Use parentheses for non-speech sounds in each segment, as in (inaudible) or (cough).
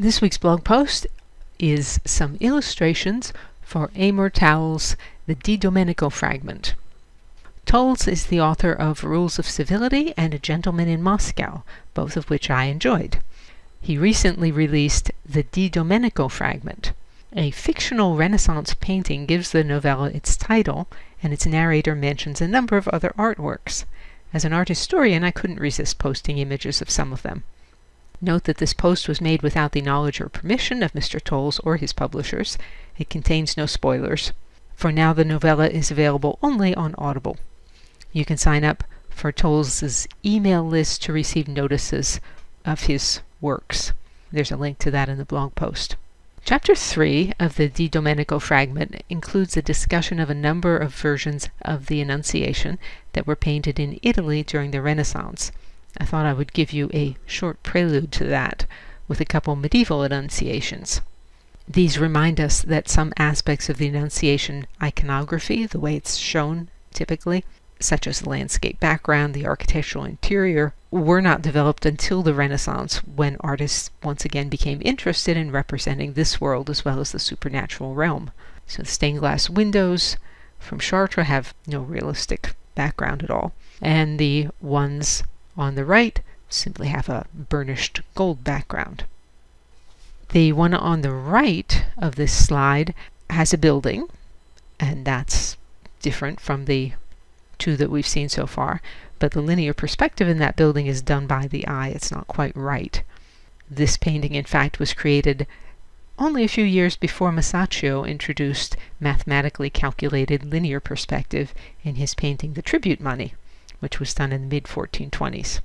This week's blog post is some illustrations for Amor Towles' The Di Domenico Fragment. Towles is the author of Rules of Civility and A Gentleman in Moscow, both of which I enjoyed. He recently released The Di Domenico Fragment. A fictional Renaissance painting gives the novella its title, and its narrator mentions a number of other artworks. As an art historian, I couldn't resist posting images of some of them. Note that this post was made without the knowledge or permission of Mr. Towles or his publishers. It contains no spoilers. For now, the novella is available only on Audible. You can sign up for Towles' email list to receive notices of his works. There's a link to that in the blog post. Chapter 3 of the Di Domenico fragment includes a discussion of a number of versions of the Annunciation that were painted in Italy during the Renaissance. I thought I would give you a short prelude to that with a couple medieval Annunciations. These remind us that some aspects of the Annunciation iconography, the way it's shown typically, such as the landscape background, the architectural interior, were not developed until the Renaissance when artists once again became interested in representing this world as well as the supernatural realm. So the stained glass windows from Chartres have no realistic background at all, and the ones on the right simply have a burnished gold background. The one on the right of this slide has a building, and that's different from the two that we've seen so far, but the linear perspective in that building is done by the eye. It's not quite right. This painting, in fact, was created only a few years before Masaccio introduced mathematically calculated linear perspective in his painting The Tribute Money which was done in the mid 1420s.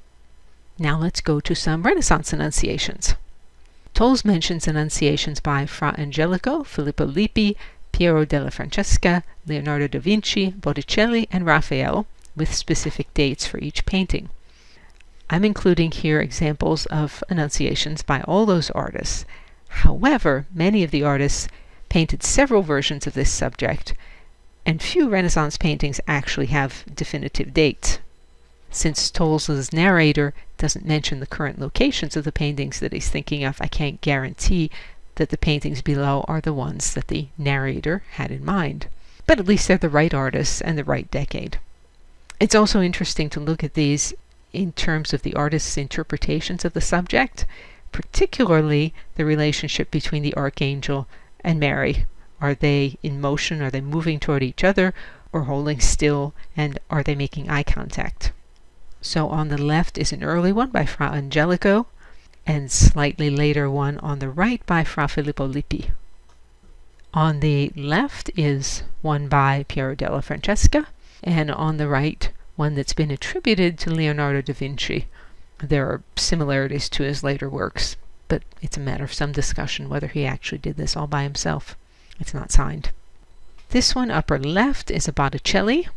Now let's go to some Renaissance Annunciations. Towles mentions Annunciations by Fra Angelico, Filippo Lippi, Piero della Francesca, Leonardo da Vinci, Botticelli, and Raphael, with specific dates for each painting. I'm including here examples of Annunciations by all those artists. However, many of the artists painted several versions of this subject, and few Renaissance paintings actually have definitive dates. Since Towles' narrator doesn't mention the current locations of the paintings that he's thinking of, I can't guarantee that the paintings below are the ones that the narrator had in mind. But at least they're the right artists and the right decade. It's also interesting to look at these in terms of the artist's interpretations of the subject, particularly the relationship between the archangel and Mary. Are they in motion? Are they moving toward each other or holding still? And are they making eye contact? So on the left is an early one by Fra Angelico, and slightly later one on the right by Fra Filippo Lippi. On the left is one by Piero della Francesca, and on the right one that's been attributed to Leonardo da Vinci. There are similarities to his later works, but it's a matter of some discussion whether he actually did this all by himself. It's not signed. This one upper left is a Botticelli,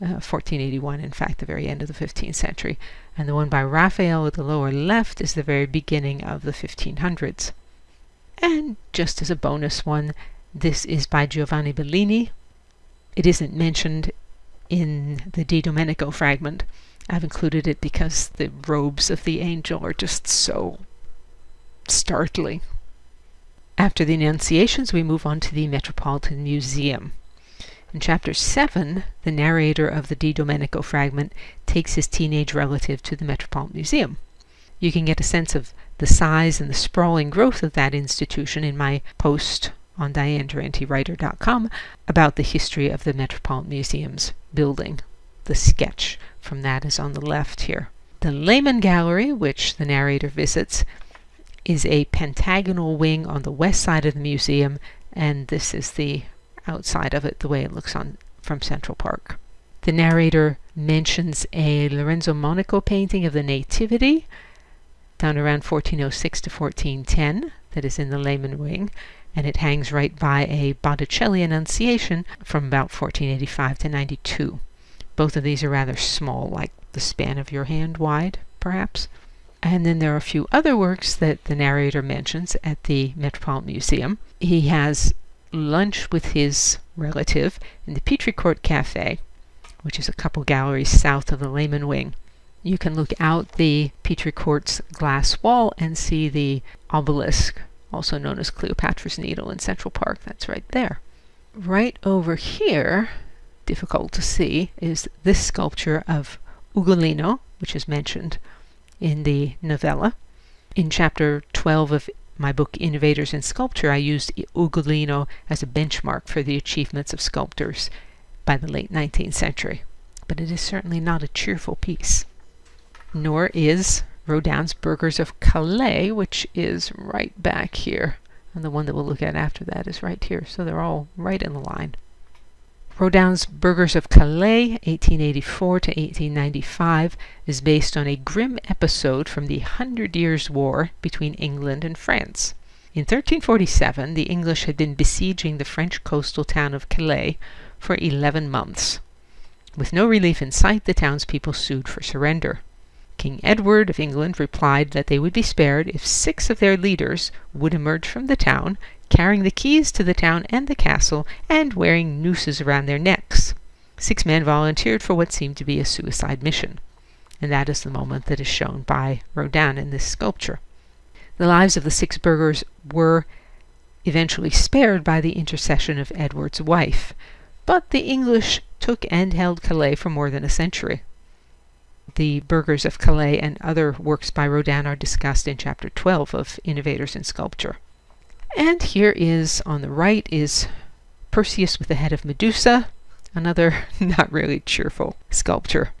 1481, uh, in fact, the very end of the 15th century. And the one by Raphael at the lower left is the very beginning of the 1500s. And just as a bonus one, this is by Giovanni Bellini. It isn't mentioned in the Di Domenico fragment. I've included it because the robes of the angel are just so startling. After the Annunciations, we move on to the Metropolitan Museum. In chapter 7, the narrator of the Di Domenico fragment takes his teenage relative to the Metropolitan Museum. You can get a sense of the size and the sprawling growth of that institution in my post on diannedurantewriter.com about the history of the Metropolitan Museum's building. The sketch from that is on the left here. The Lehman Gallery, which the narrator visits, is a pentagonal wing on the west side of the museum, and this is the outside of it the way it looks on from Central Park. The narrator mentions a Lorenzo Monaco painting of the Nativity down around 1406 to 1410 that is in the Lehman Wing, and it hangs right by a Botticelli Annunciation from about 1485 to 92. Both of these are rather small, like the span of your hand wide, perhaps. And then there are a few other works that the narrator mentions at the Metropolitan Museum. He has lunch with his relative in the Petrie Court Cafe, which is a couple galleries south of the Lehman Wing. You can look out the Petrie Court's glass wall and see the obelisk, also known as Cleopatra's Needle in Central Park. That's right there. Right over here, difficult to see, is this sculpture of Ugolino, which is mentioned in the novella. In chapter 12 of my book Innovators in Sculpture, I used Ugolino as a benchmark for the achievements of sculptors by the late 19th century. But it is certainly not a cheerful piece. Nor is Rodin's Burghers of Calais, which is right back here. And the one that we'll look at after that is right here. So they're all right in the line. Rodin's Burghers of Calais, 1884 to 1895, is based on a grim episode from the Hundred Years' War between England and France. In 1347, the English had been besieging the French coastal town of Calais for 11 months. With no relief in sight, the townspeople sued for surrender. King Edward of England replied that they would be spared if six of their leaders would emerge from the town carrying the keys to the town and the castle, and wearing nooses around their necks. Six men volunteered for what seemed to be a suicide mission, and that is the moment that is shown by Rodin in this sculpture. The lives of the six burghers were eventually spared by the intercession of Edward's wife, but the English took and held Calais for more than a century. The Burghers of Calais and other works by Rodin are discussed in chapter 12 of Innovators in Sculpture. And here is, on the right, is Perseus with the head of Medusa, another (laughs) not really cheerful sculpture.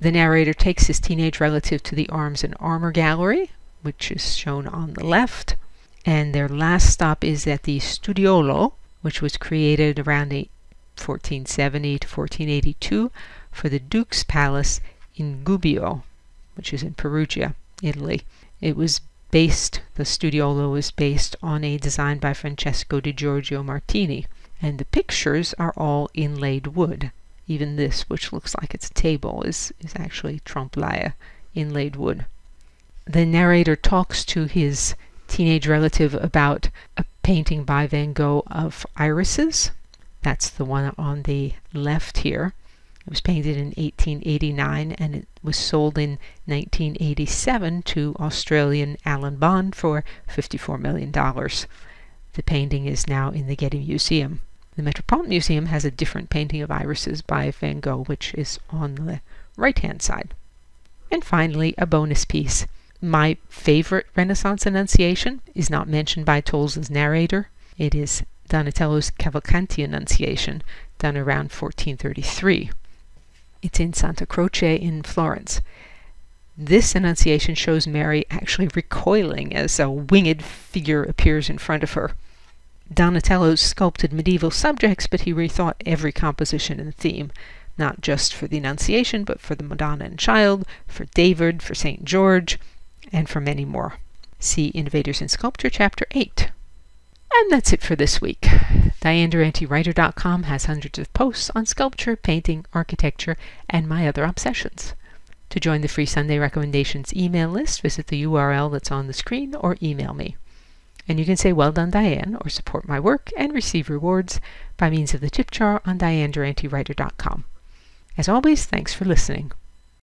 The narrator takes his teenage relative to the Arms and Armor Gallery, which is shown on the left, and their last stop is at the Studiolo, which was created around 1470 to 1482 for the Duke's Palace in Gubbio, which is in Perugia, Italy. It was based, the studiolo is based on a design by Francesco di Giorgio Martini, and the pictures are all inlaid wood. Even this, which looks like it's a table, is, is actually trompe-l'oeil, inlaid wood. The narrator talks to his teenage relative about a painting by Van Gogh of irises. That's the one on the left here. It was painted in 1889 and it was sold in 1987 to Australian Alan Bond for $54 million. The painting is now in the Getty Museum. The Metropolitan Museum has a different painting of irises by Van Gogh, which is on the right hand side. And finally, a bonus piece. My favorite Renaissance Annunciation is not mentioned by Towles's narrator. It is Donatello's Cavalcanti Annunciation, done around 1433. It's in Santa Croce in Florence. This Annunciation shows Mary actually recoiling as a winged figure appears in front of her. Donatello sculpted medieval subjects, but he rethought every composition and theme, not just for the Annunciation, but for the Madonna and Child, for David, for St. George, and for many more. See Innovators in Sculpture, Chapter 8. And that's it for this week. DianneDuranteWriter.com has hundreds of posts on sculpture, painting, architecture, and my other obsessions. To join the free Sunday recommendations email list, visit the URL that's on the screen or email me. And you can say well done Dianne or support my work and receive rewards by means of the tip jar on DianneDuranteWriter.com. As always, thanks for listening.